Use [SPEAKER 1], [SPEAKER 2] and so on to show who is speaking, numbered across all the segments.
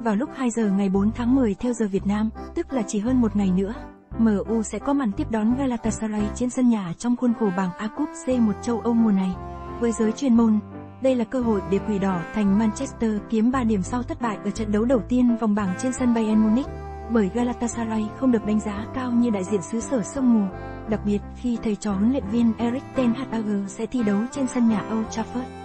[SPEAKER 1] vào lúc 2 giờ ngày 4 tháng 10 theo giờ Việt Nam, tức là chỉ hơn một ngày nữa. MU sẽ có màn tiếp đón Galatasaray trên sân nhà trong khuôn khổ bảng A Cup C1 châu Âu mùa này. Với giới chuyên môn, đây là cơ hội để Quỷ Đỏ thành Manchester kiếm 3 điểm sau thất bại ở trận đấu đầu tiên vòng bảng trên sân Bayern Munich, bởi Galatasaray không được đánh giá cao như đại diện xứ sở sông mù, đặc biệt khi thầy trò huấn luyện viên Erik ten Hag sẽ thi đấu trên sân nhà Old Trafford.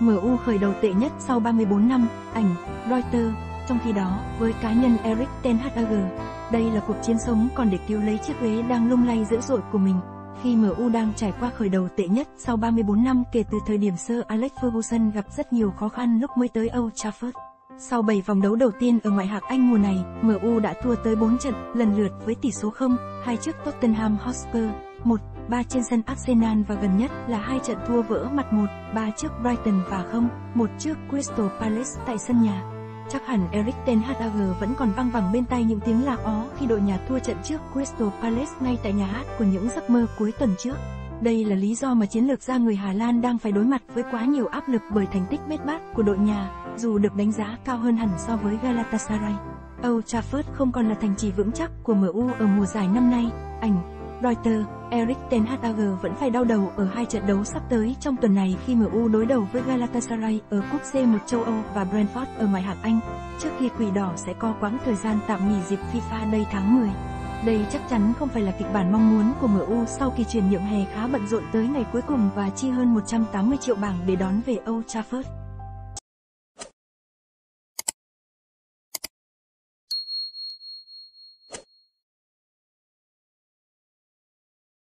[SPEAKER 1] MU khởi đầu tệ nhất sau 34 năm, ảnh, Reuters, trong khi đó, với cá nhân Eric ten Hag, đây là cuộc chiến sống còn để cứu lấy chiếc ghế đang lung lay dữ dội của mình. Khi MU đang trải qua khởi đầu tệ nhất sau 34 năm kể từ thời điểm Sir Alex Ferguson gặp rất nhiều khó khăn lúc mới tới Old Trafford. Sau 7 vòng đấu đầu tiên ở ngoại hạng Anh mùa này, MU đã thua tới 4 trận, lần lượt với tỷ số 0-2 trước Tottenham Hotspur, 1, 3 trên sân Arsenal và gần nhất là hai trận thua vỡ mặt 1, 3 trước Brighton và 0, 1 trước Crystal Palace tại sân nhà. Chắc hẳn Erik ten Hag vẫn còn vang vẳng bên tai những tiếng lạc ó khi đội nhà thua trận trước Crystal Palace ngay tại nhà hát của những giấc mơ cuối tuần trước. Đây là lý do mà chiến lược gia người Hà Lan đang phải đối mặt với quá nhiều áp lực bởi thành tích bết bát của đội nhà, dù được đánh giá cao hơn hẳn so với Galatasaray. Old Trafford không còn là thành trì vững chắc của MU ở mùa giải năm nay. Ảnh Reuters, Erik ten Hag vẫn phải đau đầu ở hai trận đấu sắp tới trong tuần này khi MU đối đầu với Galatasaray ở Cúp C1 châu Âu và Brentford ở ngoại hạng Anh, trước khi Quỷ Đỏ sẽ có quãng thời gian tạm nghỉ dịp FIFA đây tháng 10. Đây chắc chắn không phải là kịch bản mong muốn của MU sau kỳ chuyển nhượng hè khá bận rộn tới ngày cuối cùng và chi hơn 180 triệu bảng để đón về Old Trafford.